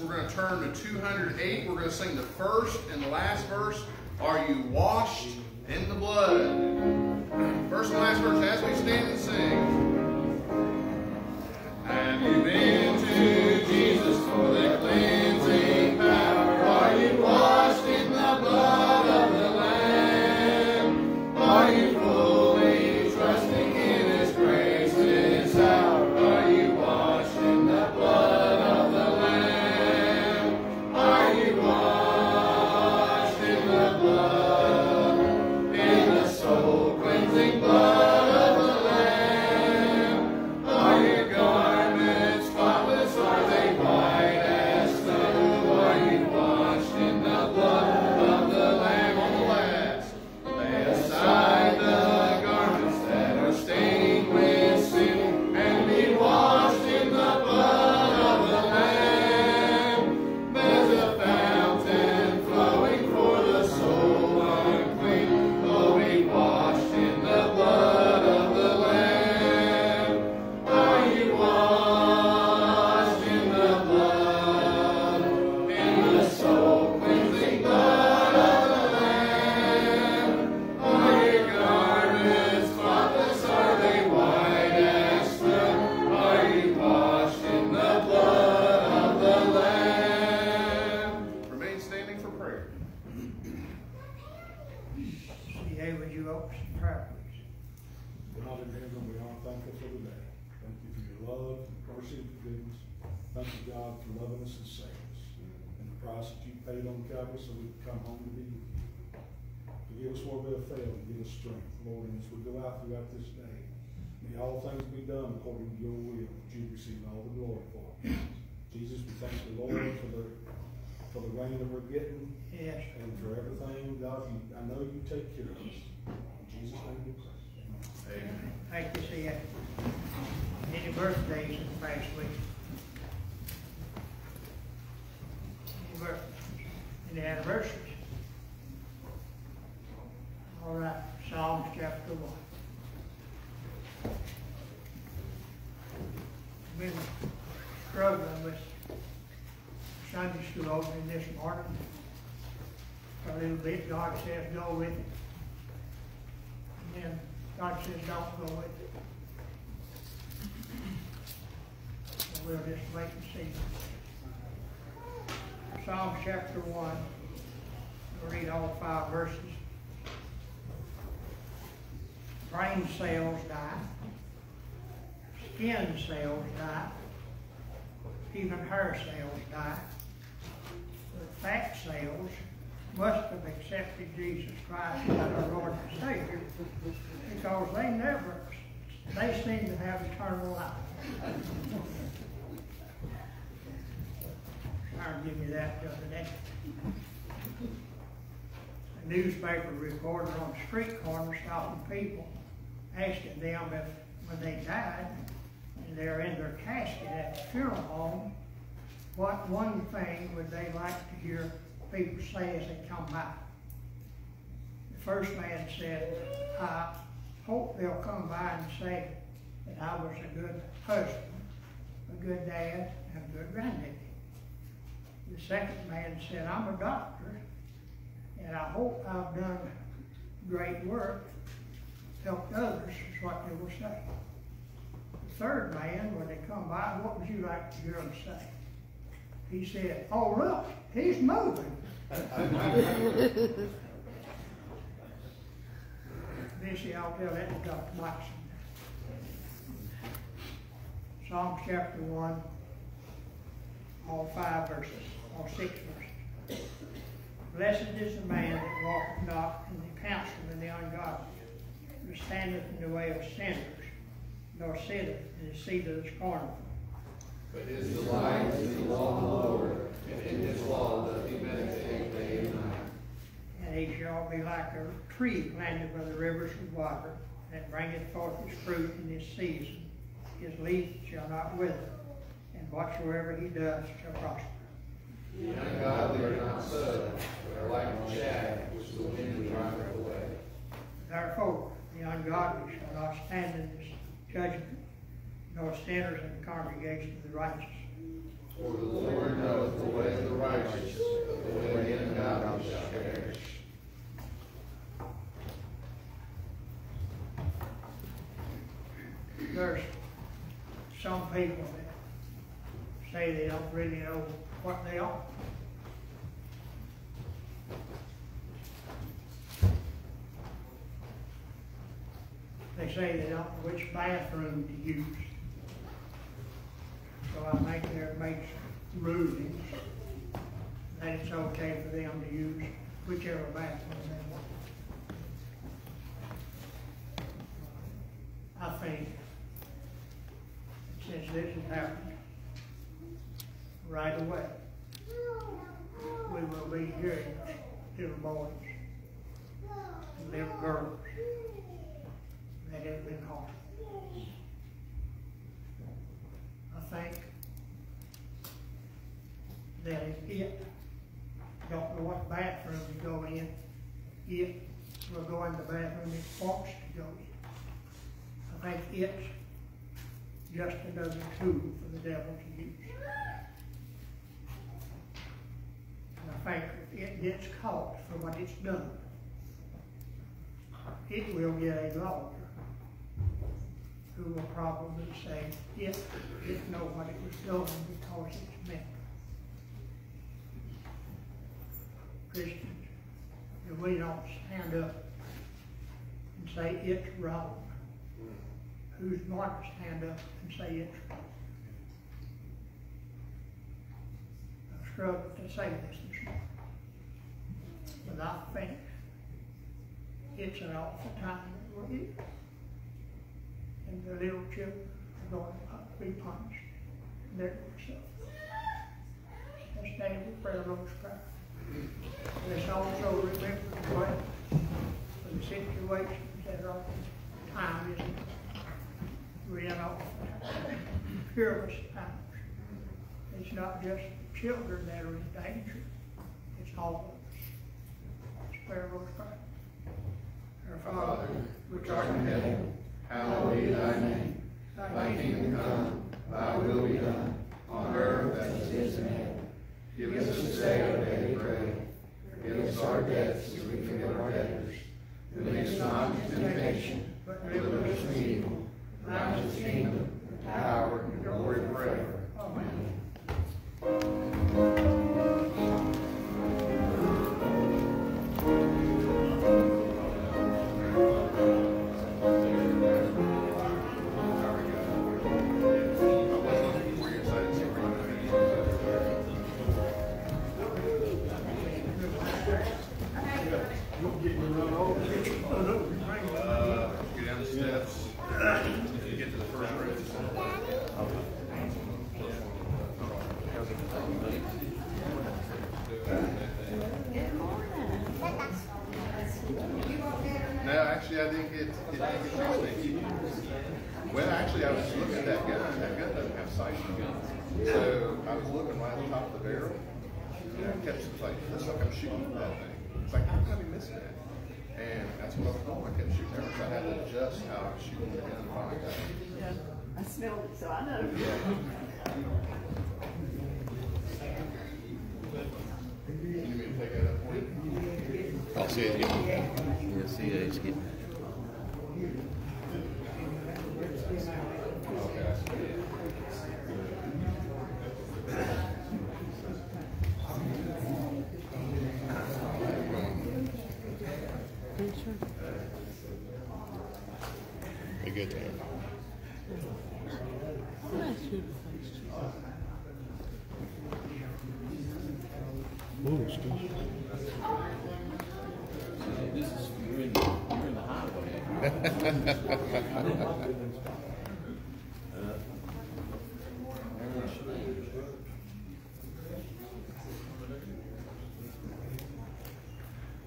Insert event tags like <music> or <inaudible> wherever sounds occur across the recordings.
We're going to turn to 208. We're going to sing the first and the last verse. Are you washed in the blood? First and last verse as we stand and sing. strength, Lord, and as we go out throughout this day, may all things be done according to your will, that you receive all the glory for. Jesus, we thank the Lord for the for the rain that we're getting yes. and for everything, God, you, I know you take care of us. In Jesus' name we pray. Amen. Thank you, see Any birthdays this past week? Any birthdays? Any anniversaries? All right chapter 1. May problems. Shall be stood all in the morning. A little dog chef go with. it. And then got to go with. We'll just wait and see. Psalms chapter one. We read all five verses. Brain cells die. Skin cells die. Even hair cells die. The fat cells must have accepted Jesus Christ as our Lord and Savior because they never, they seem to have eternal life. Howard give you that the other day. A newspaper reporter on the street corner stopping people, asking them if when they died and they're in their casket at the funeral home, what one thing would they like to hear people say as they come by? The first man said, I hope they'll come by and say that I was a good husband, a good dad, and a good granddad. The second man said, I'm a doctor, and I hope I've done great work, helped others, is what they will say. The third man, when they come by, what would you like to hear them say? He said, oh, look, he's moving. <laughs> Missy, I'll tell that to Dr. Watson. Psalms chapter 1, all five verses all six verses. Blessed is the man that walketh not in the counsel of the ungodly, nor standeth in the way of sinners, nor sitteth in the seat of the scornful. But his delight is in the law of the Lord, and in his law doth he meditate day and night. And he shall be like a tree planted by the rivers of water, that bringeth forth his fruit in his season. His leaf shall not wither, and whatsoever he does shall prosper. The ungodly are not so, but are like chaff which the wind driveth away. Therefore, the ungodly shall not stand in this judgment, nor sinners in the congregation of the righteous. For the Lord knoweth the way of the righteous, but the way of the ungodly shall perish. There's some people that say they don't really know what they are. They say they don't know which bathroom to use. So I think there makes rulings that it's okay for them to use whichever bathroom they want. I think, since this has happened, right away, we will be hearing little boys, little girls been harmed. I think that if it don't know what bathroom to go in, it will go in the bathroom it wants to go in. I think it's just another tool for the devil to use. And I think if it gets caught for what it's done, it will get a lawyer who will probably say it didn't know what it was doing because it's meant. Christians, if we don't stand up and say it's wrong, who's going to stand up and say it's wrong? I've struggled to say this this morning. But I think it's an awful time that we're in. And the little children are going to be punished. They're going to suffer. Let's stand for prayer, Lord's prayer. Let's also remember to for the situations that are time is we're peerless times. It's not just children that are in danger, it's all of us. Let's pray, Lord's prayer. Our Father, which art in heaven, hallowed be thy name. Thy kingdom come, thy will be done, on earth as it is in heaven. Give us this day our daily bread. Forgive us our debts as we forgive our debtors. And lead us not into temptation, kept shooting there, so I had to adjust how I was shooting the gun, finally got it. I smelled it, so I know. You need me to take that up for you? I'll see it again. Yeah, see it, it's getting. Okay, I see it. Be good there. This is, you're in, you're in the highway.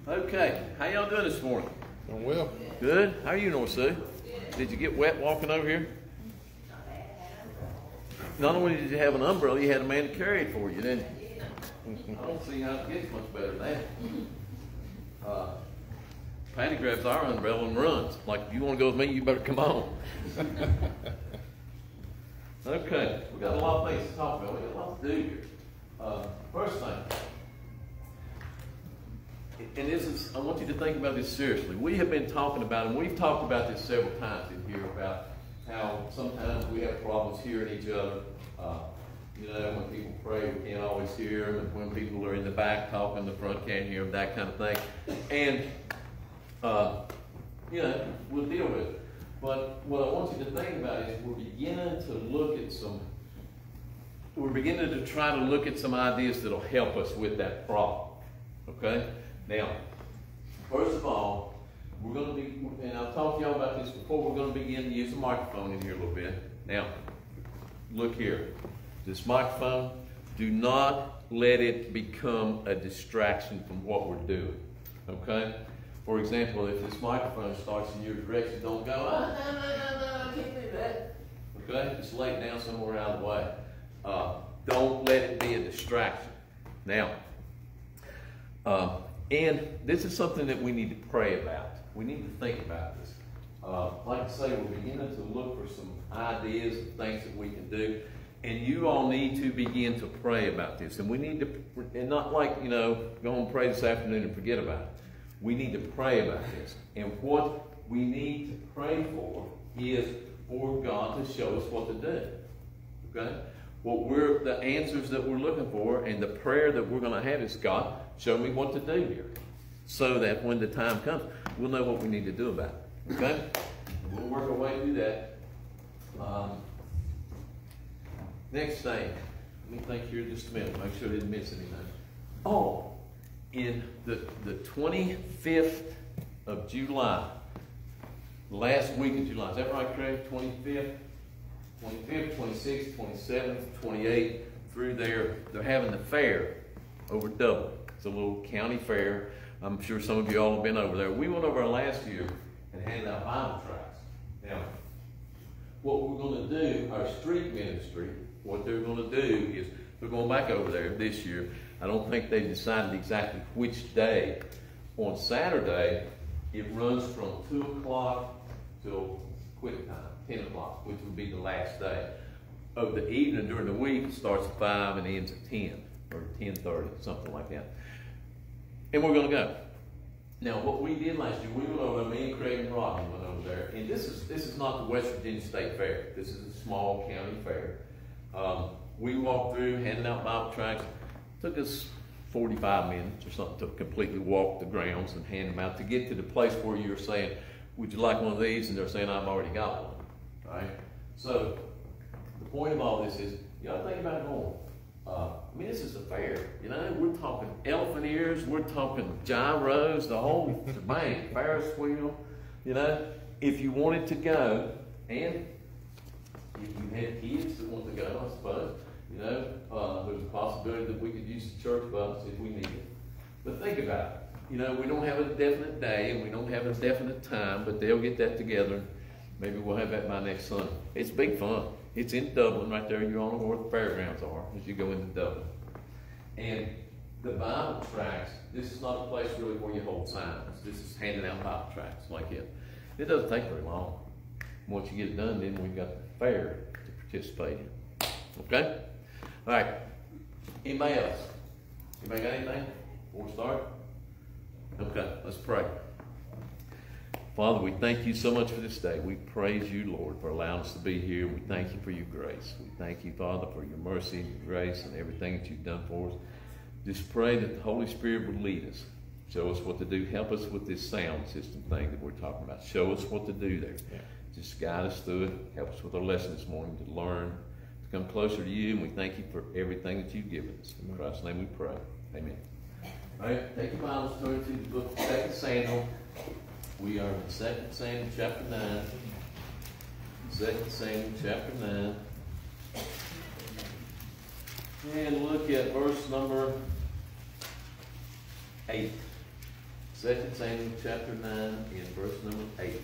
Okay, how y'all doing this morning? Doing well. Good. How are you, North Sue? Did you get wet walking over here? Not only did you have an umbrella, you had a man to carry it for you, didn't you? I don't see how it gets much better than that. Uh, Patty grabs our umbrella and runs. Like, if you want to go with me, you better come on. <laughs> okay, we got a lot of things to talk about. We got a lot to do here. Uh, first thing, and this is, I want you to think about this seriously. We have been talking about, and we've talked about this several times in here about how sometimes we have problems hearing each other. Uh, you know, when people pray, we can't always hear them, and when people are in the back talking, the front can't hear them, that kind of thing. And, uh, you know, we'll deal with it. But what I want you to think about is we're beginning to look at some, we're beginning to try to look at some ideas that'll help us with that problem. Okay? Now, first of all, we're going to be, and I've talked to y'all about this before, we're going to begin to use the microphone in here a little bit. Now, look here. This microphone, do not let it become a distraction from what we're doing. Okay? For example, if this microphone starts in your direction, don't go, ah, no, no, no, no, I can't do that. Okay? Just lay it down somewhere out of the way. Uh, don't let it be a distraction. Now, uh, and this is something that we need to pray about. We need to think about this. Uh, like I say, we're beginning to look for some ideas and things that we can do. And you all need to begin to pray about this. And we need to, and not like, you know, go and pray this afternoon and forget about it. We need to pray about this. And what we need to pray for is for God to show us what to do. Okay? What we're, the answers that we're looking for and the prayer that we're going to have is God, show me what to do here. So that when the time comes, we'll know what we need to do about it. Okay? We'll work our way through that. Um, next thing. Let me think here just a minute. Make sure I didn't miss anything. Oh, in the, the 25th of July, last week of July, is that right, Craig? 25th? 25th, 26th, 27th, 28th, through there, they're having the fair over Dublin. It's a little county fair. I'm sure some of you all have been over there. We went over last year and handed out Bible tracts. Now, what we're going to do, our street ministry, what they're going to do is they're going back over there this year. I don't think they've decided exactly which day. On Saturday, it runs from 2 o'clock till quit time, 10 o'clock, which would be the last day. Of the evening during the week, it starts at 5 and ends at 10 or 10.30, something like that. And we're going to go. Now, what we did last year, we went over, me and Craig and Rodney went over there, and this is this is not the West Virginia State Fair. This is a small county fair. Um, we walked through, handing out Bible tracts. Took us 45 minutes or something to completely walk the grounds and hand them out to get to the place where you're saying, would you like one of these? And they're saying, I've already got one, right? So the point of all this is, you to think about going. Uh, I mean, this is a fair. You know, we're talking elephant ears, we're talking gyros, the whole <laughs> shebang, Ferris wheel. You know, if you wanted to go, and if you had kids that want to go, I suppose, you know, uh, there's a possibility that we could use the church bus if we need it. But think about it. You know, we don't have a definite day and we don't have a definite time, but they'll get that together. Maybe we'll have that by next Sunday. It's big fun. It's in Dublin right there. You're on where the fairgrounds are as you go into Dublin. And the Bible tracts, this is not a place really where you hold signs. This is handing out Bible tracts like it. It doesn't take very long. Once you get it done, then we've got fair to participate in. Okay? All right. Anybody else? Anybody got anything before we start? Okay, let's pray. Father, we thank you so much for this day. We praise you, Lord, for allowing us to be here. We thank you for your grace. We thank you, Father, for your mercy and your grace and everything that you've done for us. Just pray that the Holy Spirit would lead us. Show us what to do. Help us with this sound system thing that we're talking about. Show us what to do there. Yeah. Just guide us through it. Help us with our lesson this morning to learn, to come closer to you. And we thank you for everything that you've given us. In Christ's name we pray. Amen. All right, take your Bibles, turn to the book of Second Samuel. We are in Second Samuel chapter 9. Second Samuel chapter 9. And look at verse number 8. Second Samuel chapter nine in verse number eight.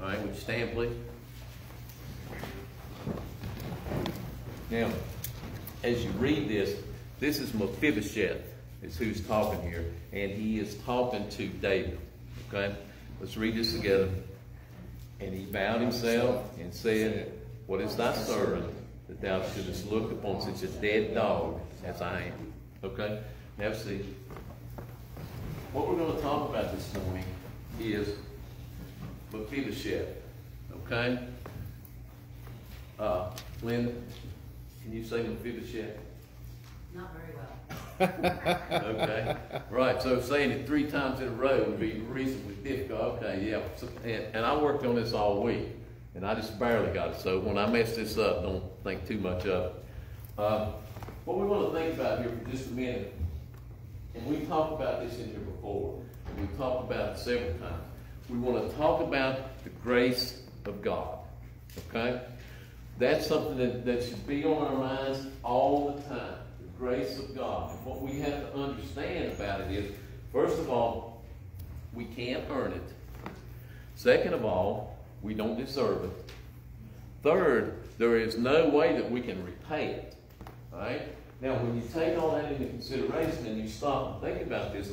All right, would you stand, please? Now, as you read this, this is Mephibosheth, is who's talking here, and he is talking to David. Okay, let's read this together. And he bowed himself and said, What is thy servant that thou shouldest look upon such a dead dog as I am? Okay, now see, what we're going to talk about this morning is Mephibosheth. Okay, uh, Lynn, can you say Mephibosheth? Not very well. Okay, right, so saying it three times in a row would be reasonably difficult, okay, yeah. So- And, and I worked on this all week, and I just barely got it, so when I mess this up, don't think too much of it. Uh, What we want to think about here for just a minute, and we talked about this in here before, and we talked about it several times. We want to talk about the grace of God, okay? That's something that, that should be on our minds all the time, the grace of God. And what we have to understand about it is, first of all, we can't earn it. Second of all, we don't deserve it. Third, there is no way that we can repay it. Right? Now, when you take all that into consideration and you stop and think about this,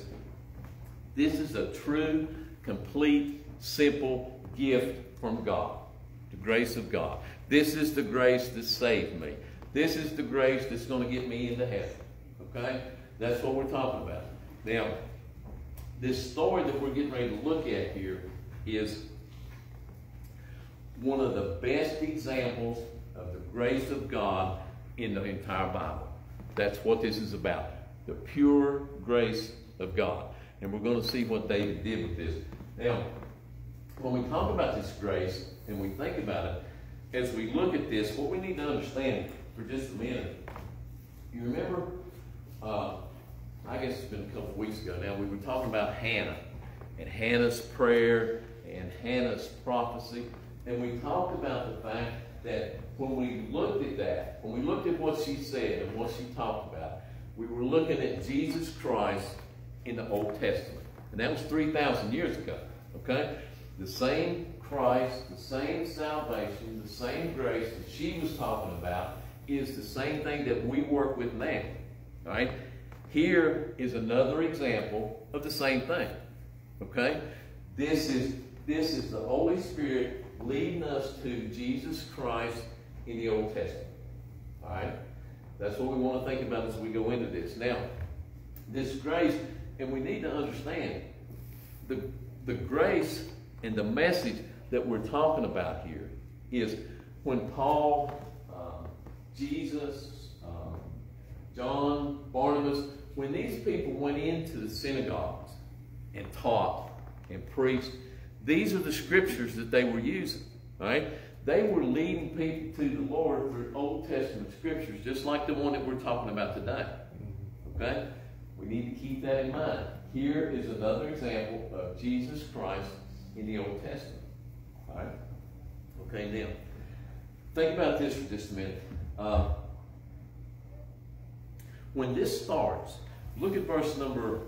this is a true, complete, simple gift from God. The grace of God. This is the grace that saved me. This is the grace that's going to get me into heaven. Okay? That's what we're talking about. Now, this story that we're getting ready to look at here is one of the best examples of the grace of God in the entire Bible. That's what this is about. The pure grace of God. And we're going to see what David did with this. Now, when we talk about this grace and we think about it, as we look at this, what we need to understand for just a minute, you remember, uh, I guess it's been a couple weeks ago now, we were talking about Hannah and Hannah's prayer and Hannah's prophecy. And we talked about the fact that when we looked at that, when we looked at what she said and what she talked about, we were looking at Jesus Christ in the Old Testament. And that was 3,000 years ago. Okay? The same Christ, the same salvation, the same grace that she was talking about is the same thing that we work with now. All right? Here is another example of the same thing. Okay? This is this is the Holy Spirit leading us to Jesus Christ in the Old Testament. All right? That's what we want to think about as we go into this. Now, this grace, and we need to understand the, the grace and the message that we're talking about here is when Paul, um, Jesus, um, John, Barnabas, when these people went into the synagogues and taught and preached, these are the scriptures that they were using. Right? They were leading people to the Lord through Old Testament scriptures, just like the one that we're talking about today. Okay? We need to keep that in mind. Here is another example of Jesus Christ in the Old Testament. All right? Okay, now, think about this for just a minute. Uh, when this starts, look at verse number,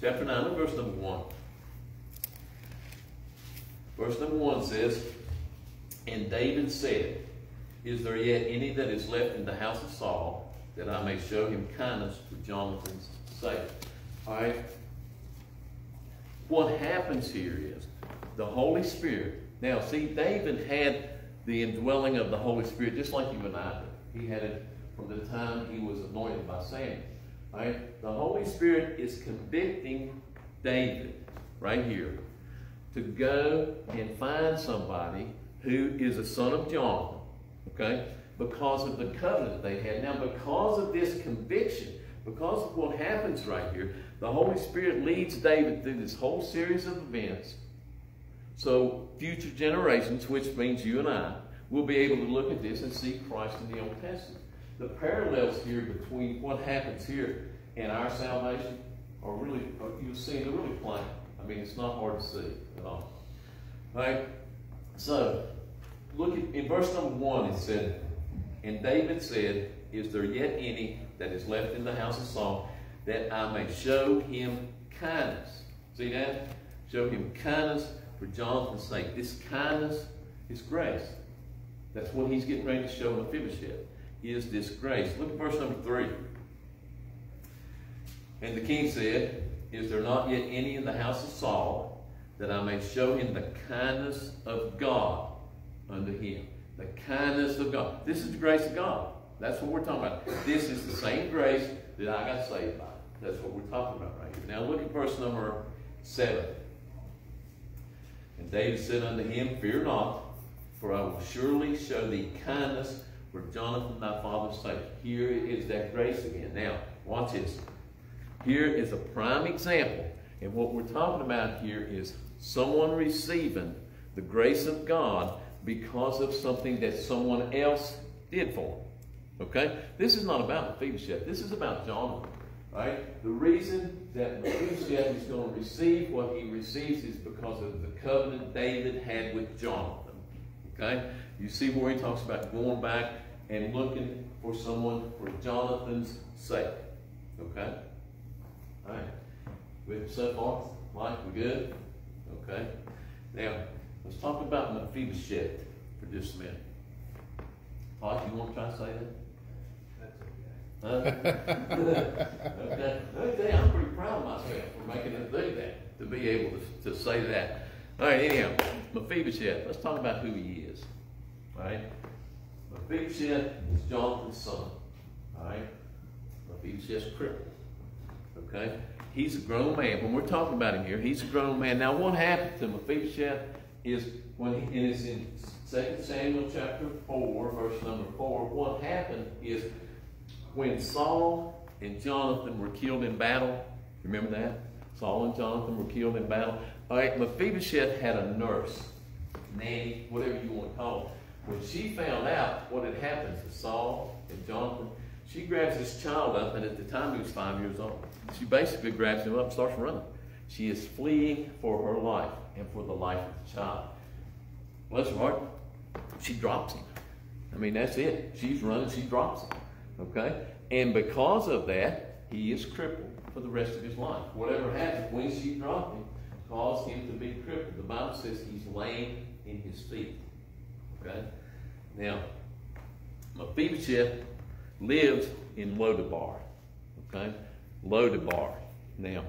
chapter 9, look at verse number 1. Verse number 1 says, And David said, Is there yet any that is left in the house of Saul, that I may show him kindness for Jonathan's sake? All right? What happens here is the Holy Spirit. Now, see, David had the indwelling of the Holy Spirit just like you and I did. He had it from the time he was anointed by Samuel. Right? The Holy Spirit is convicting David right here to go and find somebody who is a son of John, okay? Because of the covenant they had. Now, because of this conviction, because of what happens right here, the Holy Spirit leads David through this whole series of events. So, future generations, which means you and I, will be able to look at this and see Christ in the Old Testament. The parallels here between what happens here and our salvation are really, uh, you'll see, they're really plain. I mean, it's not hard to see at all. All right? So, look at, in verse number one, it said, And David said, Is there yet any that is left in the house of Saul, that I may show him kindness. See that? Show him kindness for Jonathan's sake. This kindness is grace. That's what he's getting ready to show Mephibosheth. Is this grace. Look at verse number three. And the king said, Is there not yet any in the house of Saul that I may show him the kindness of God unto him? The kindness of God. This is the grace of God. That's what we're talking about. This is the same grace that I got saved by. That's what we're talking about right here. Now look at verse number seven. And David said unto him, Fear not, for I will surely show thee kindness for Jonathan thy father's sake. Here is that grace again. Now, watch this. Here is a prime example. And what we're talking about here is someone receiving the grace of God because of something that someone else did for him. Okay? This is not about Mephibosheth. This is about Jonathan. Right? The reason that Mephibosheth is going to receive what he receives is because of the covenant David had with Jonathan. Okay? You see where he talks about going back and looking for someone for Jonathan's sake. Okay? All right. With so far, Mike, we good? Okay. Now, let's talk about Mephibosheth for just a minute. Mike, you want to try to say that? That's <laughs> okay. Okay. I'm pretty proud of myself for making it do that, to be able to, to say that. All right, anyhow, Mephibosheth, let's talk about who he is. All right? Mephibosheth is Jonathan's son. All right? Mephibosheth's crippled. Okay? He's a grown man. When we're talking about him here, he's a grown man. Now, what happened to Mephibosheth is when he, and it's in 2 Samuel chapter 4, verse number 4, what happened is when Saul and Jonathan were killed in battle, remember that? Saul and Jonathan were killed in battle. All right, Mephibosheth had a nurse, nanny, whatever you want to call it. When she found out what had happened to Saul and Jonathan, she grabs this child up, and at the time he was five years old. She basically grabs him up and starts running. She is fleeing for her life and for the life of the child. Bless her heart, she drops him. I mean, that's it. She's running, she drops him. Okay? And because of that, he is crippled for the rest of his life. Whatever happens when she dropped him caused him to be crippled. The Bible says he's lame in his feet. Okay? Now, Mephibosheth lived in Lodabar. Okay? Lodabar. Now,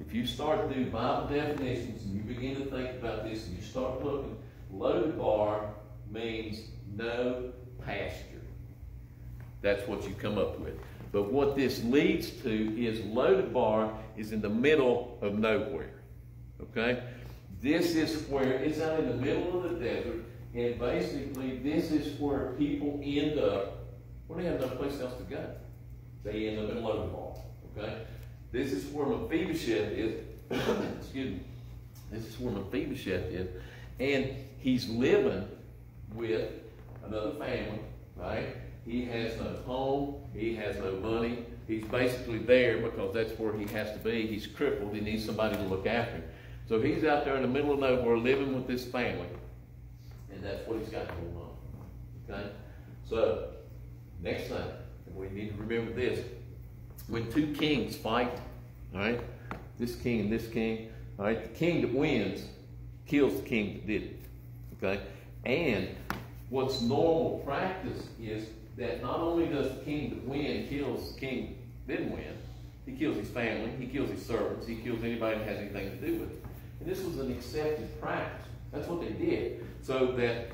if you start to do Bible definitions and you begin to think about this and you start looking, Lodabar means no pasture. That's what you come up with. But what this leads to is Lodabar is in the middle of nowhere. Okay? This is where it's out in the middle of the desert, and basically this is where people end up when they have no place else to go. They end up in Lodabar. Okay? This is where Mephibosheth is. <coughs> Excuse me. This is where Mephibosheth is. And he's living with another family, right? He has no home. He has no money. He's basically there because that's where he has to be. He's crippled. He needs somebody to look after him. So he's out there in the middle of nowhere living with this family. And that's what he's got going on. Okay? So, next thing, we need to remember this. When two kings fight, all right, this king and this king, all right, the king that wins kills the king that did it. Okay? And what's normal practice is that not only does the king that win kills the king that didn't win, he kills his family, he kills his servants, he kills anybody that has anything to do with it. And this was an accepted practice. That's what they did. So that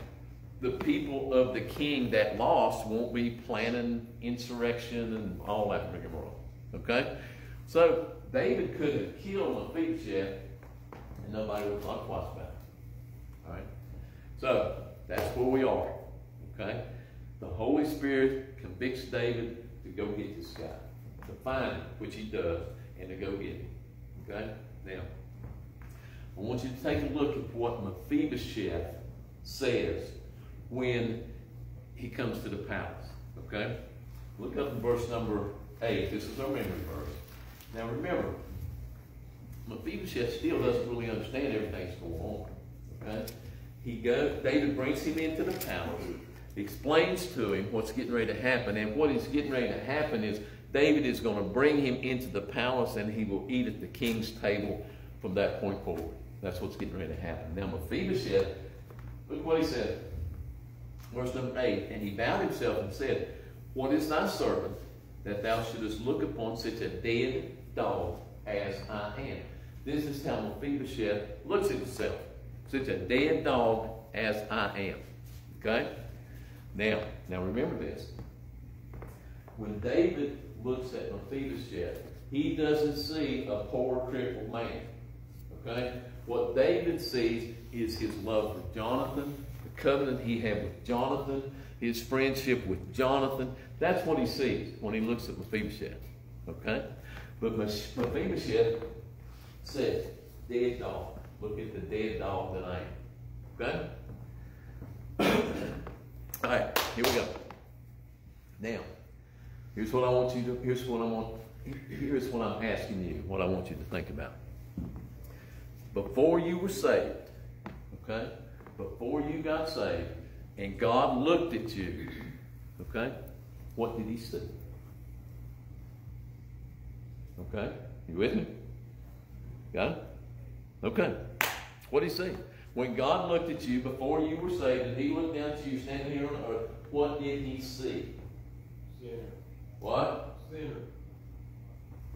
the people of the king that lost won't be planning insurrection and all that rigmarole. Okay? So David could have killed Mephibosheth and nobody would talk twice about it. All right? So that's where we are. Okay? The Holy Spirit convicts David to go get this guy, to find him, which he does, and to go get him. Okay? Now, I want you to take a look at what Mephibosheth says when he comes to the palace. Okay? Look up in verse number 8. This is our memory verse. Now remember, Mephibosheth still doesn't really understand everything that's going on. Okay? He goes, David brings him into the palace, explains to him what's getting ready to happen, and what is getting ready to happen is David is going to bring him into the palace and he will eat at the king's table from that point forward. That's what's getting ready to happen. Now, Mephibosheth, look what he said. Verse number 8 And he bowed himself and said, What is thy servant that thou shouldest look upon such a dead dog as I am? This is how Mephibosheth looks at himself. Such a dead dog as I am. Okay? Now, now remember this. When David looks at Mephibosheth, he doesn't see a poor, crippled man. Okay? What David sees is his love for Jonathan, covenant he had with Jonathan, his friendship with Jonathan. That's what he sees when he looks at Mephibosheth. Okay? But Mephibosheth says, dead dog. Look at the dead dog that I am. Okay? <coughs> All right, here we go. Now, here's what I want you to, here's what I want, here's what I'm asking you, what I want you to think about. Before you were saved, okay? Before you got saved, and God looked at you, okay? What did he see? Okay? You with me? Got it? Okay. What did he see? When God looked at you before you were saved and he looked down to you standing here on earth, what did he see? Sinner. What? Sinner.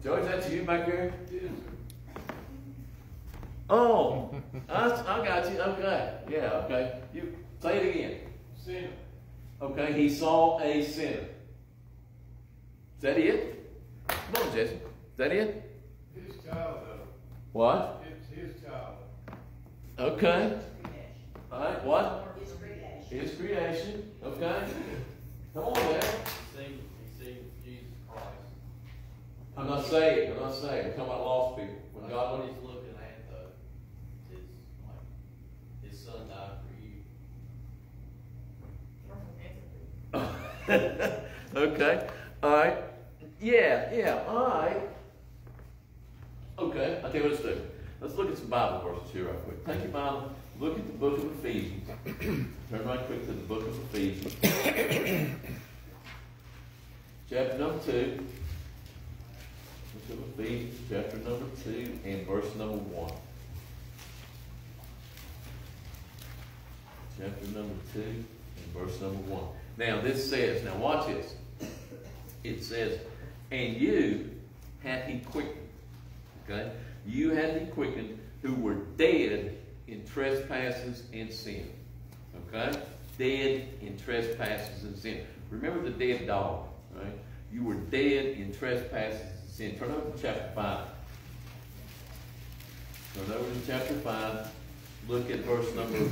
George, that's you back there? Oh, <laughs> I, I got you. Okay. Yeah, okay. You say it again. Sinner. Okay, he saw a sinner. Is that it? Come on, Jesse. Is that it? His child, though. What? It's his child. Okay. All right. What? His creation. His creation. Okay. Come on, man. He seen, Jesus Christ. I'm not saying. I'm not saying. I'm talking about lost people. When God, what he's looking at, though, is like, his son died for you. <laughs> okay. All right. Yeah. Yeah. All right. Okay. I'll tell you what let's do. Let's look at some Bible verses here, right quick. Take your Bible. Look at the book of Ephesians. <clears throat> Turn right quick to the book of Ephesians. <coughs> chapter number 2. Book of Ephesians, chapter number 2, and verse number 1. Chapter number 2, and verse number 1. Now, this says, now watch this. It says, and you hath he quickened. Okay? You hath he quickened who were dead in trespasses and sin. Okay? Dead in trespasses and sin. Remember the dead dog, right? You were dead in trespasses and sin. Turn over to chapter 5. Turn over to chapter 5. Look at verse number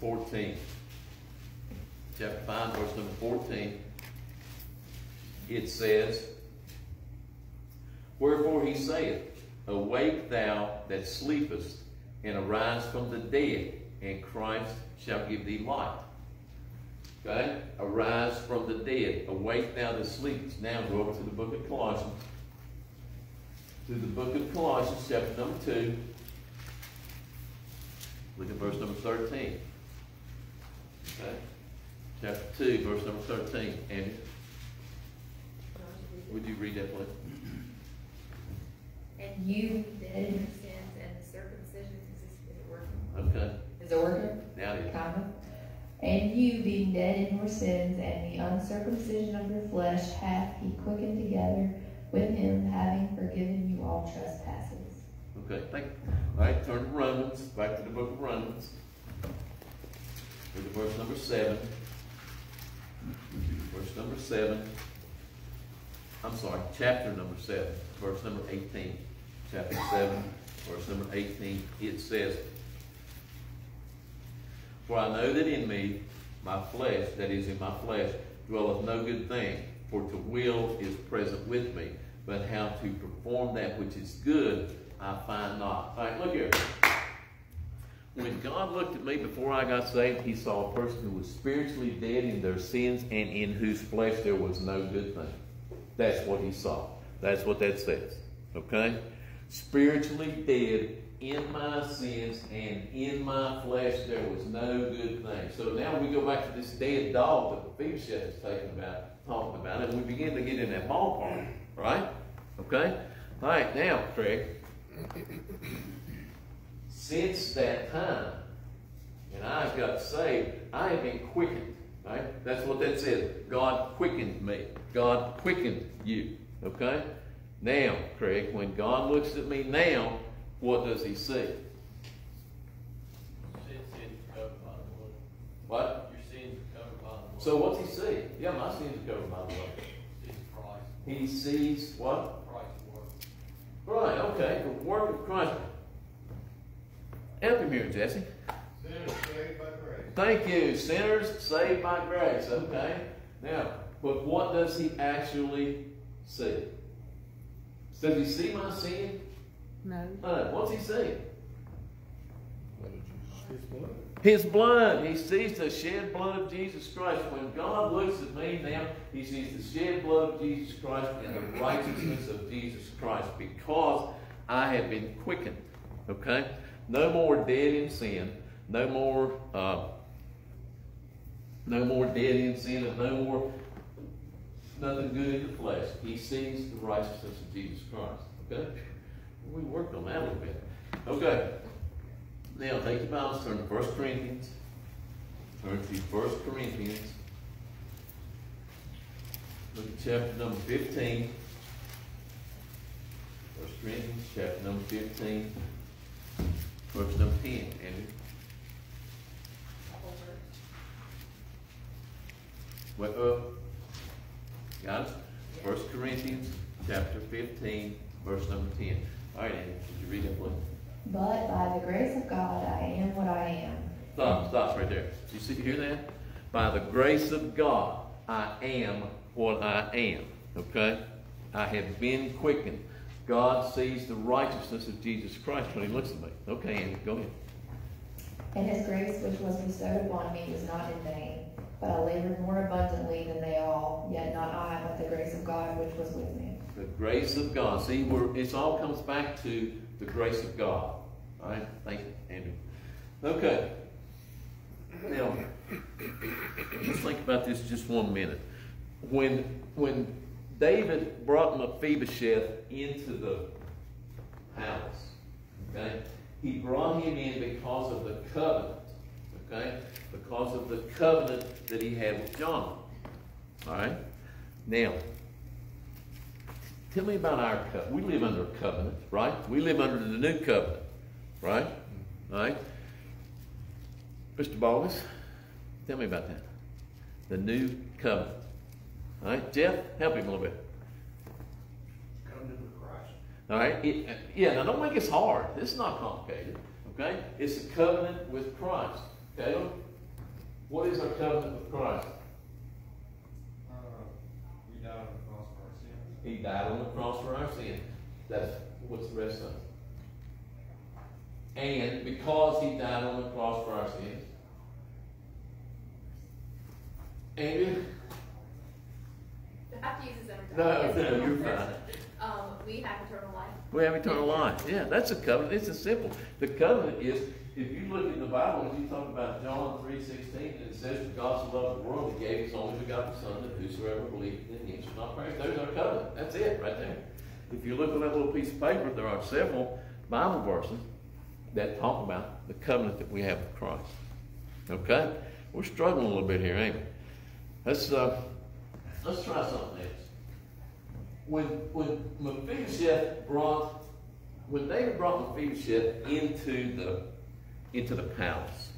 14. Chapter 5, verse number 14. It says, Wherefore he saith, Awake thou that sleepest, and arise from the dead, and Christ shall give thee light. Okay? Arise from the dead. Awake thou that sleepest. Now go over to the book of Colossians. To the book of Colossians, chapter number 2. Look at verse number 13. Okay? Chapter 2, verse number 13. And would you read that, please? And you dead in your sins and the circumcision, is this, is it working? Okay. Is it working? Now it is. Comma. And you being dead in your sins and the uncircumcision of your flesh hath he quickened together with him, having forgiven you all trespasses. Okay, thank you. All right, turn to Romans, back to the book of Romans. Look at verse number seven. Verse number seven. I'm sorry, chapter number seven, verse number 18. Chapter 7, verse number 18. It says, For I know that in me, my flesh, that is in my flesh, dwelleth no good thing, for to will is present with me, but how to perform that which is good, I find not. All right, look here. When God looked at me before I got saved, he saw a person who was spiritually dead in their sins and in whose flesh there was no good thing. That's what he saw. That's what that says. Okay? Spiritually dead in my sins and in my flesh there was no good thing. So now we go back to this dead dog that Mephibosheth is talking about. talking about, and we begin to get in that ballpark, right? Okay? All right, now, Craig. Since that time, and I got saved, I have been quickened. Right? That's what that says. God quickened me. God quickened you. Okay? Now, Craig, when God looks at me now, what does he see? What? Your sins are covered by the blood. So what's he see? Yeah, my sins are covered by the blood. He sees what? Christ's work. Right, okay, the work of Christ. Help him here, Jesse. Sinners saved by grace. Thank you, sinners saved by grace. Okay. Now, but what does he actually see? Does he see my sin? No. No. What's he see? His blood. His blood. He sees the shed blood of Jesus Christ. When God looks at me now, he sees the shed blood of Jesus Christ and the righteousness of Jesus Christ because I have been quickened. Okay? No more dead in sin. No more uh, no more dead in sin and no more nothing good in the flesh. He sees the righteousness of Jesus Christ. Okay? We worked on that a little bit. Okay. Now take your Bibles, turn to 1 Corinthians. Turn to 1 Corinthians. Look at chapter number 15. 1 Corinthians, chapter number 15. Verse number 10, Andrew. What, uh, got it? First Corinthians, chapter fifteen, verse number ten. All right, Andy, did you read that, please? But by the grace of God, I am what I am. Stop, stop right there. Did you see, hear that? By the grace of God, I am what I am. Okay? I have been quickened. God sees the righteousness of Jesus Christ when he looks at me. Okay, Andy, go ahead. And his grace which was bestowed upon me was not in vain. But I labored more abundantly than they all, yet not I, but the grace of God which was with me. The grace of God. See, we're, it all comes back to the grace of God. All right? Thank you, Andrew. Okay. Now, let's think about this just one minute. When, when David brought Mephibosheth into the palace, okay, he brought him in because of the covenant, okay, because of the covenant that he had with John. All right? Now, Tell me about our covenant. We live under a covenant, right? We live under the new covenant, right? All right? Mr. Baldus, tell me about that. The new covenant. All right? Jeff, help him a little bit. Covenant with Christ. All right? It, yeah, now don't make this hard. This is not complicated, okay? It's a covenant with Christ. Caleb, what is our covenant with Christ? Uh, we died on the cross for our sins. He died on the cross for our sins. That's what's the rest of it. And because he died on the cross for our sins, Andrew, I have to use this every time. No, no, you're fine. Um, we have eternal life. we have eternal life. Yeah, that's a covenant. It's a simple. The covenant is, if you look in the Bible, and you talk about John three sixteen, and it says, "For God so loved the world, He gave His only begotten Son, that whosoever believeth in Him shall not perish." There's our covenant. That's it, right there. If you look at that little piece of paper, there are several Bible verses that talk about the covenant that we have with Christ. Okay, we're struggling a little bit here, ain't we? Let's uh, let's try something else when when Mephibosheth brought when David brought Mephibosheth into the into the palace,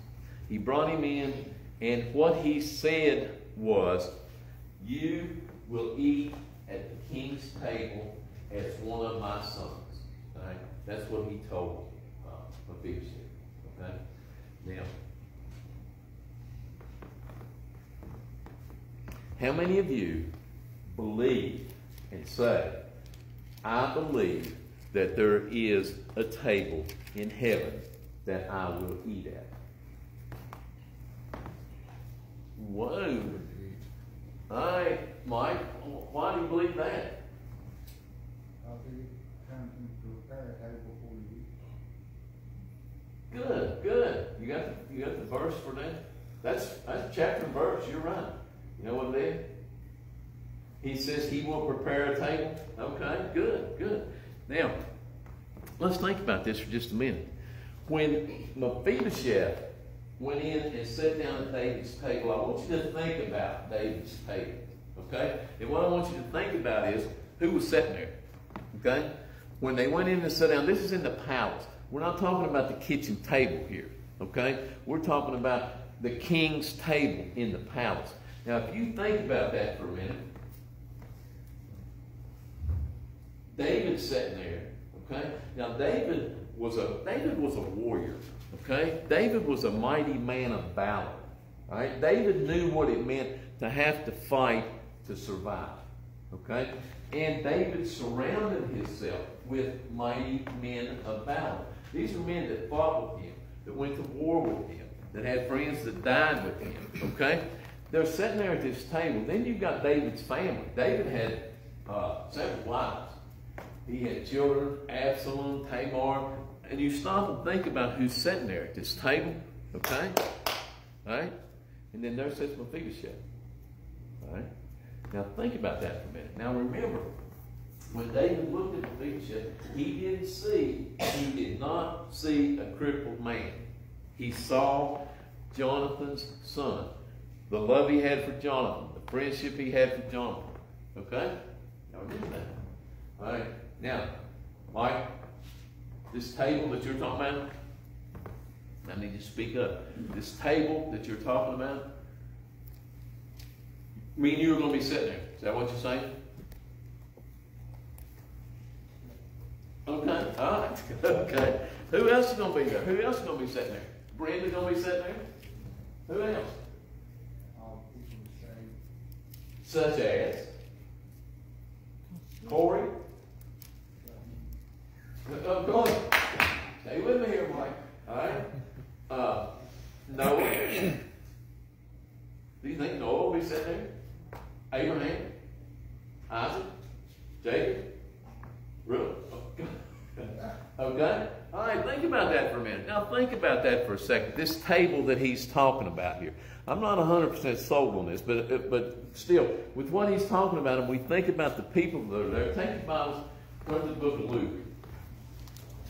he brought him in, and what he said was, "You will eat at the king's table as one of my sons." Right? That's what he told uh, Mephibosheth. Okay, now. How many of you believe and say, I believe that there is a table in heaven that I will eat at? Whoa. I, Mike, why do you believe that? I'll be trying to prepare a table for you. Good, good. You got the, you got the verse for that? That's that's chapter and verse. You're right. You know what it is? He says he will prepare a table. Okay, good, good. Now, let's think about this for just a minute. When Mephibosheth went in and sat down at David's table, I want you to think about David's table. Okay? And what I want you to think about is who was sitting there. Okay? When they went in and sat down, this is in the palace. We're not talking about the kitchen table here. Okay? We're talking about the king's table in the palace. Now, if you think about that for a minute, David's sitting there, okay? Now David was a David was a warrior, okay? David was a mighty man of valor. Right? David knew what it meant to have to fight to survive. Okay? And David surrounded himself with mighty men of valor. These are men that fought with him, that went to war with him, that had friends that died with him. Okay? They're sitting there at this table. Then you've got David's family. David had uh, several wives. He had children, Absalom, Tamar. And you stop and think about who's sitting there at this table. Okay? All right? And then there sits Mephibosheth. All right? Now think about that for a minute. Now remember, when David looked at Mephibosheth, he didn't see, he did not see a crippled man. He saw Jonathan's son. The love he had for Jonathan, the friendship he had for Jonathan. Okay? Now remember that. All right. Now, Mike, this table that you're talking about, I need you to speak up. This table that you're talking about, me and you are going to be sitting there. Is that what you're saying? Okay, all right, <laughs> okay. Who else is going to be there? Who else is going to be sitting there? Brenda going to be sitting there? Who else? Such as Corey. Oh, go on. Stay with me here, Mike. All right. Uh, Noah. Do you think Noah will be sitting there? Abraham, Isaac, Jacob, Ruth. Okay? <laughs> All right, think about that for a minute. Now, think about that for a second. This table that he's talking about here. I'm not 100% sold on this, but, uh, but still, with what he's talking about, and we think about the people that are there, take your Bibles, turn to the book of Luke.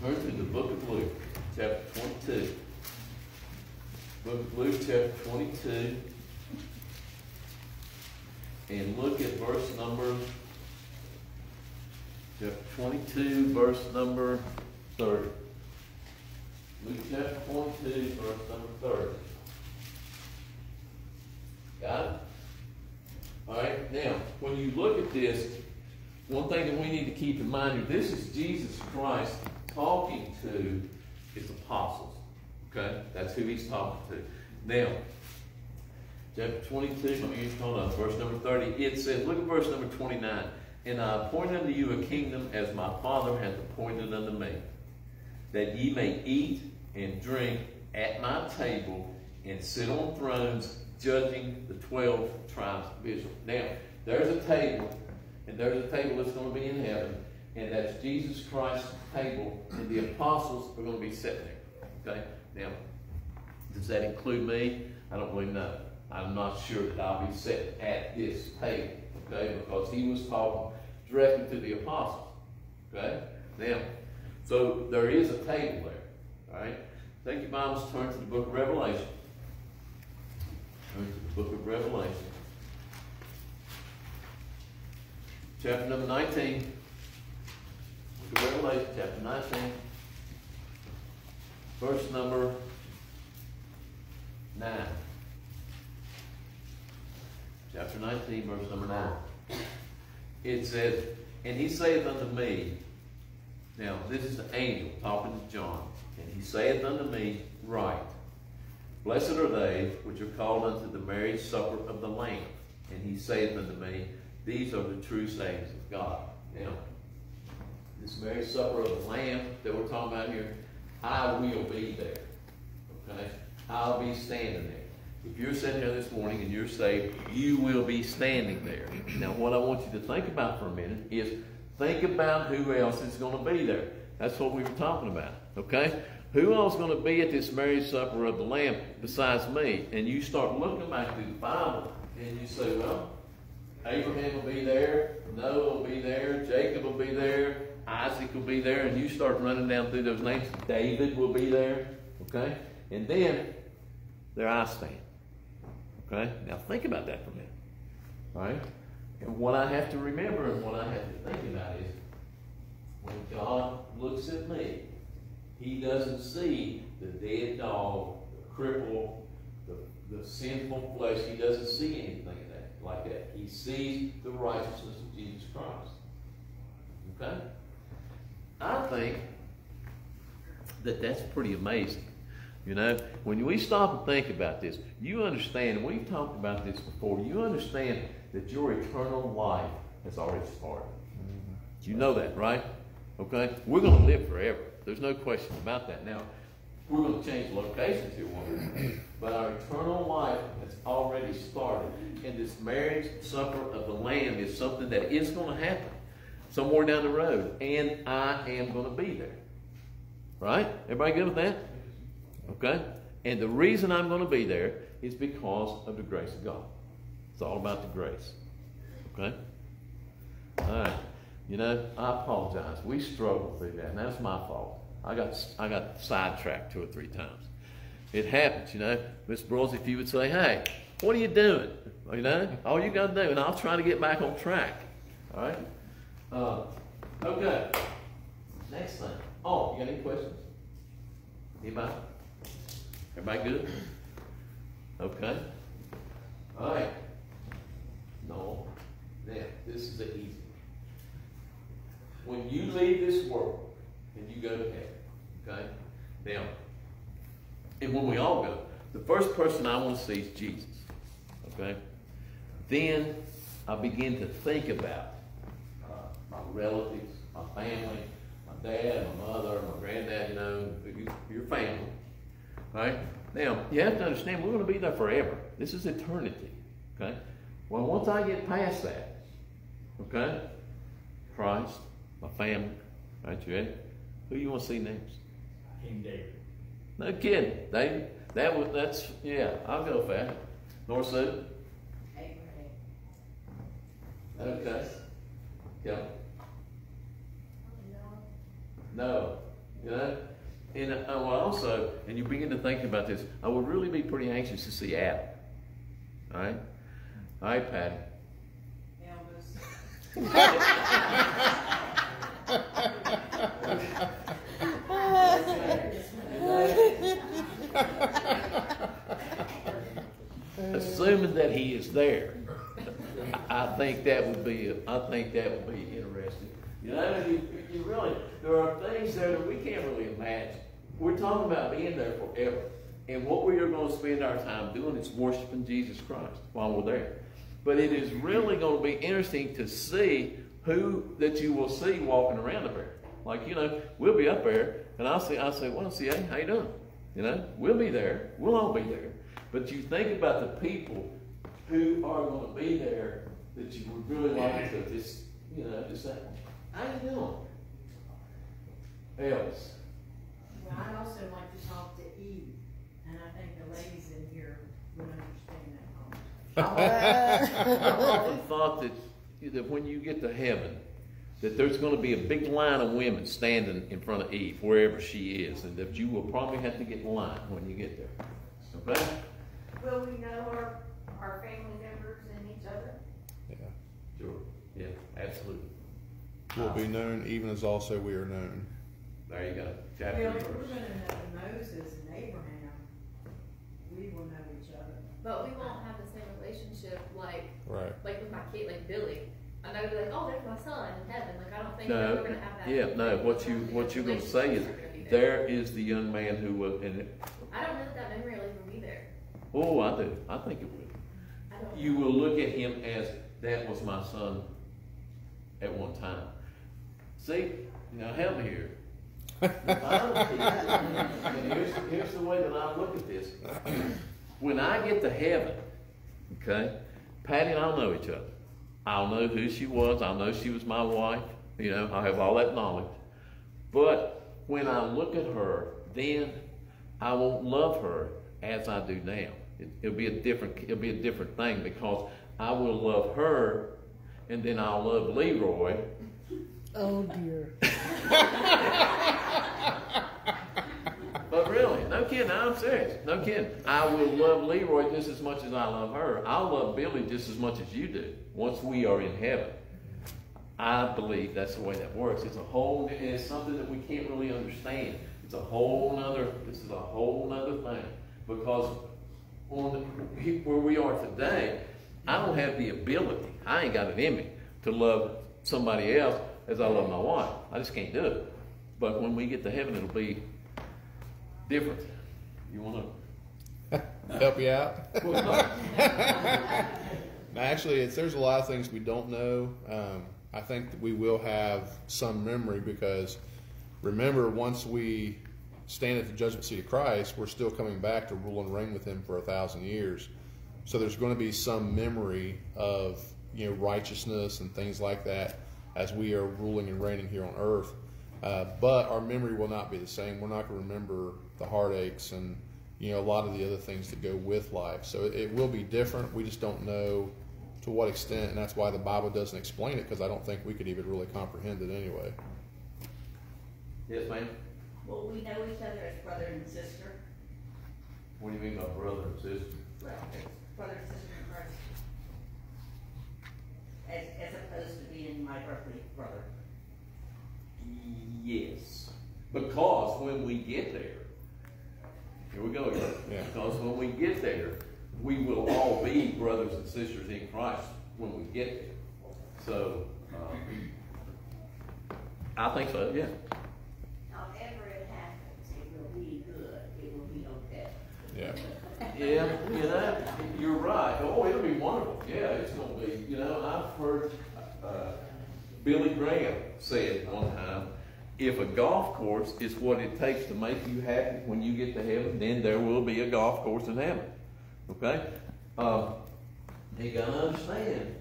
Turn to the book of Luke, chapter 22. Book of Luke, chapter 22 and look at verse number chapter 22, verse number 30. Luke chapter 22, verse number 30. Got it? All right, now, when you look at this, one thing that we need to keep in mind here, this is Jesus Christ talking to his apostles. Okay? That's who he's talking to. Now, chapter 22, let me hold on, verse number 30. It says, look at verse number 29. And I appoint unto you a kingdom as my Father hath appointed unto me, that ye may eat and drink at my table and sit on thrones judging the 12 tribes of Israel. Now, there's a table, and there's a table that's going to be in heaven, and that's Jesus Christ's table, and the apostles are going to be sitting there. Okay? Now, does that include me? I don't really know. I'm not sure that I'll be sitting at this table, okay? Because he was talking directly to the apostles, okay? Now, so there is a table there, all right? Take your Bibles, turn to the book of Revelation. Turn to the book of Revelation. Chapter number 19. Book of Revelation, chapter 19. Verse number 9. Chapter 19, verse number 9. It says, And he saith unto me, now this is the angel talking to John, and he saith unto me, Write, Blessed are they which are called unto the marriage supper of the Lamb. And he saith unto me, These are the true sayings of God. Now, this marriage supper of the Lamb that we're talking about here, I will be there. Okay? I'll be standing there. If you're sitting here this morning and you're saved, you will be standing there. Now, what I want you to think about for a minute is think about who else is going to be there. That's what we were talking about. Okay? Who else is going to be at this marriage supper of the Lamb besides me? And you start looking back through the Bible and you say, well, Abraham will be there, Noah will be there, Jacob will be there, Isaac will be there, and you start running down through those names. David will be there, okay? And then there I stand. Okay? Now think about that for a minute. All right? And what I have to remember and what I have to think about is when God looks at me, He doesn't see the dead dog, the cripple, the, the sinful flesh. He doesn't see anything that, like that. He sees the righteousness of Jesus Christ. Okay? I think that that's pretty amazing. You know, when we stop and think about this, you understand, we've talked about this before, you understand that your eternal life has already started. Mm-hmm. You know that, right? Okay? We're going to live forever. There's no question about that. Now, we're going to change locations here one but our eternal life has already started. And this marriage supper of the Lamb is something that is going to happen somewhere down the road. And I am going to be there. Right? Everybody good with that? Okay? And the reason I'm going to be there is because of the grace of God. It's all about the grace. Okay? All right. You know, I apologize. We struggled through that, and that's my fault. I got I got sidetracked two or three times. It happens, you know. Miss Bros, if you would say, "Hey, what are you doing?" You know, all you got to do, and I'll try to get back on track. All right. Uh, okay. Next thing. Oh, you got any questions? Anybody? Everybody good? Okay. All right. No. Now, this is the easy one. when you leave this world and you go to heaven, okay? Now, and when we all go, the first person I want to see is Jesus, okay? Then I begin to think about uh, my relatives, my family, my dad, my mother, my granddad, you know, your family, right? Now, you have to understand, we're going to be there forever. This is eternity, okay? Well, once I get past that, okay, Christ, my family. Right, you ready? Who you want to see next? King David. No kidding. David. That was that's yeah, I'll go for that. North Sue? Abraham. Okay. Yeah. No. You know? And uh, well, also, and you begin to think about this, I would really be pretty anxious to see Adam. All right? Elvis. Assuming that he is there, I think that would be, I think that would be interesting. You know, you, you really, there are things there that we can't really imagine. We're talking about being there forever. And what we are going to spend our time doing is worshiping Jesus Christ while we're there. But it is really going to be interesting to see who that you will see walking around up there. Like, you know, we'll be up there, and I'll say, I'll say, well, CA, how you doing? You know, we'll be there. We'll all be there. But you think about the people who are going to be there that you would really like to just, you know, just say, how you doing? Else. Well, I'd also like to talk to Eve, and I think the ladies in here would understand that I often thought that, that when you get to heaven, that there's going to be a big line of women standing in front of Eve, wherever she is, and that you will probably have to get in line when you get there. Okay? Will we know our, our family members and each other? Yeah. Sure. Yeah, absolutely. We'll be known even as also we are known. There you go. Well, if we're gonna know Moses and Abraham, we will know each other. But we won't have the same relationship like Right. like with my kid, like Billy. And I know, like, oh, there's my son in heaven. Like, I don't think that No, we're gonna have that. yeah, no, what you, what you're gonna say is, there is the young man who will, and, it- I don't know that that memory will even be there. oh, I do, I think it will. I don't. You will look at him as, that was my son at one time. See, now help me here. <laughs> And here's, here's the way that I look at this. When I get to heaven, okay, Patty and I'll know each other. I'll know who she was. I'll know she was my wife. You know, I'll have all that knowledge. But when I look at her, then I won't love her as I do now. It, it'll be a different, it'll be a different thing because I will love her and then I'll love Leroy. Oh dear. <laughs> But really, no kidding, I'm serious. No kidding. I will love Leroy just as much as I love her. I'll love Billy just as much as you do once we are in heaven. I believe that's the way that works. It's a whole, it's something that we can't really understand. It's a whole nother, this is a whole nother thing. Because on the, where we are today, I don't have the ability, I ain't got it in me to love somebody else as I love my wife. I just can't do it. But when we get to heaven, it'll be different. You want to? <laughs> Help you out? <laughs> Actually, it's, there's a lot of things we don't know. Um, I think we will have some memory because remember, once we stand at the judgment seat of Christ, we're still coming back to rule and reign with Him for a thousand years. So there's going to be some memory of you know righteousness and things like that as we are ruling and reigning here on earth. Uh, but our memory will not be the same. We're not going to remember the heartaches and you know a lot of the other things that go with life. So it, it will be different. We just don't know to what extent, and that's why the Bible doesn't explain it because I don't think we could even really comprehend it anyway. Yes, ma'am. Well, we know each other as brother and sister? What do you mean by brother and sister? Well, as brother and sister in Christ. As, as opposed to being my earthly brother. Yes. Because when we get there, here we go again. Yeah. Because when we get there, we will all be brothers and sisters in Christ when we get there. So, um, I think so, yeah. However it happens, it will be good, it will be okay. Yeah. Yeah, you know, you're right. Oh, it'll be wonderful. Yeah, it's gonna be, you know, I've heard, uh, Billy Graham say it one time. If a golf course is what it takes to make you happy when you get to heaven, then there will be a golf course in heaven. Okay? Um, you gotta understand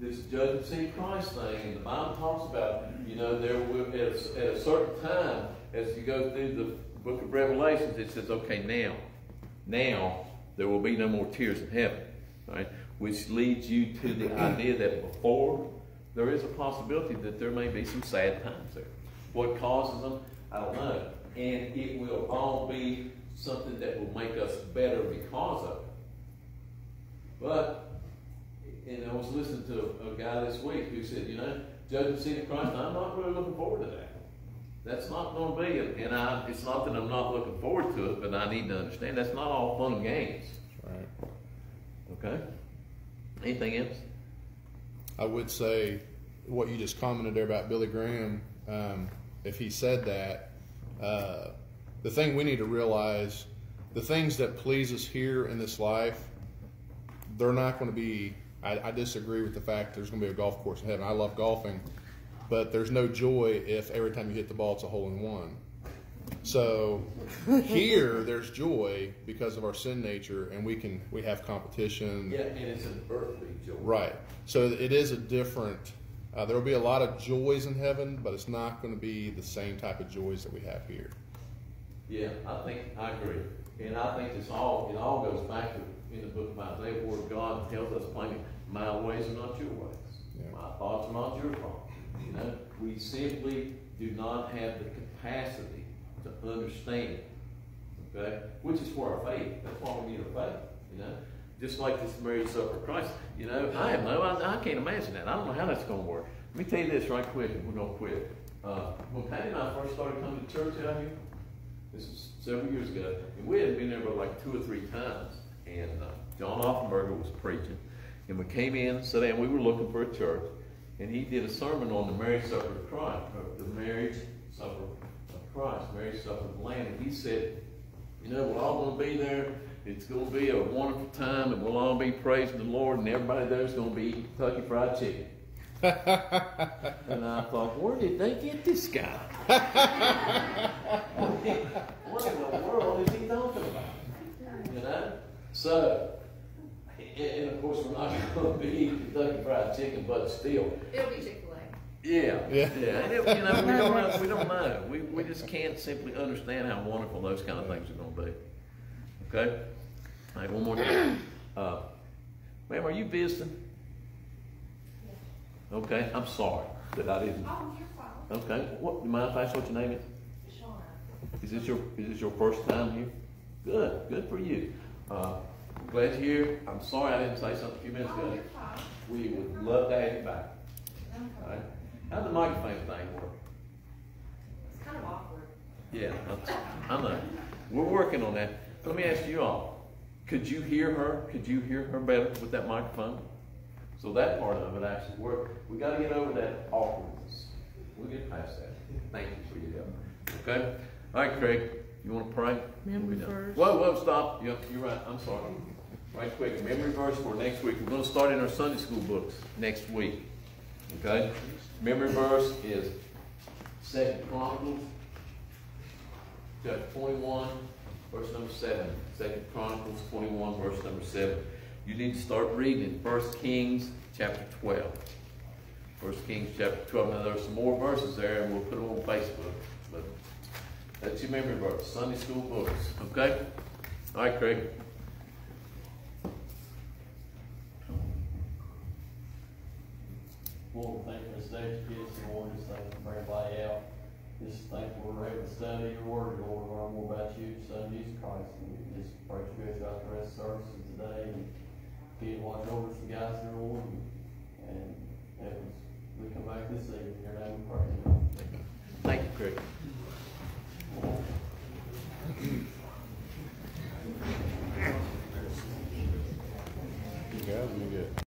this judgment seat Christ thing, and the Bible talks about, you know, there will, at a, at a certain time, as you go through the book of Revelations, it says, okay, now, now there will be no more tears in heaven, right? Which leads you to the idea that before there is a possibility that there may be some sad times there. What causes them, I don't know. And it will all be something that will make us better because of it. But, and I was listening to a, guy this week who said, you know, judgment seat of Christ, I'm not really looking forward to that. That's not going to be it. And I, it's not that I'm not looking forward to it, but I need to understand that's not all fun and games. Right. Okay? Anything else? I would say what you just commented there about Billy Graham. Um, if he said that, uh, the thing we need to realize, the things that please us here in this life, they're not going to be. I, I disagree with the fact there's going to be a golf course in heaven. I love golfing, but there's no joy if every time you hit the ball it's a hole in one. So <laughs> here there's joy because of our sin nature, and we can we have competition. Yeah, and it's an earthly joy. Right. So it is a different. Uh, there will be a lot of joys in heaven, but it's not going to be the same type of joys that we have here. Yeah, I think I agree, and I think it's all it all goes back to in the book of Isaiah where God tells us plainly, "My ways are not your ways, Yeah. my thoughts are not your thoughts." You know, we simply do not have the capacity to understand. Okay, which is for our faith. That's why we need our faith. You know, just like this marriage supper of Christ. You know, I have no, I, I can't imagine that. I don't know how that's going to work. Let me tell you this right quick, and we're going to quit. Uh, when Patty and I first started coming to church out here, this is several years ago, and we had been there but like two or three times. And uh, John Offenberger was preaching, and we came in, sat down. We were looking for a church, and he did a sermon on the marriage supper of Christ, the marriage supper of Christ, marriage supper of the Lamb. And he said, you know, we're all going to be there. It's going to be a wonderful time, and we'll all be praising the Lord, and everybody there's going to be eating Kentucky Fried Chicken. <laughs> and I thought, where did they get this guy? <laughs> what in the world is he talking about? You know? So, and, and of course, we're not <laughs> going to be eating Kentucky Fried Chicken, but still. It'll be Chick-fil-A. Yeah, Yeah. yeah. It, you know, we don't know. We don't know. We, we just can't simply understand how wonderful those kind of things are going to be. Okay. All right, one more thing. Uh, ma'am, are you visiting? Okay, I'm sorry that I didn't. Oh, you're fine. Okay, what, do you mind if I ask what your name is? Shauna. Is this your, is this your first time here? Good, good for you. Uh, glad you're here. I'm sorry I didn't say something a few minutes Oh, ago. We would love to have you back. All right? How'd the microphone thing work? It's kind of awkward. Yeah, I I know. We're working on that. Let me ask you all. Could you hear her? Could you hear her better with that microphone? So that part of it actually worked. We gotta get over that awkwardness. We'll get past that. Thank you for your help. Okay? All right, Craig, you wanna pray? Memory verse. Whoa, whoa, stop. Yep, you're right. I'm sorry. Right quick, memory verse for next week. We're gonna start in our Sunday school books next week. Okay? Memory verse is Second Chronicles, chapter twenty-one, verse number seven. Second Chronicles twenty-one, verse number seven. You need to start reading in First Kings, chapter twelve. First Kings, chapter twelve. Now, there's some more verses there, and we'll put them on Facebook, but that's your memory verse, Sunday school books, okay? All right, Craig. Lord, thank you for this education, Lord, just thank everybody out just thankful we're able to study your word, Lord, learn more about you, Son Jesus Christ. And we just pray to you throughout the rest of services today and be to watch over some guys here, Lord. And, and we come back this evening, in your name we pray. Thank you, Craig. You guys are good.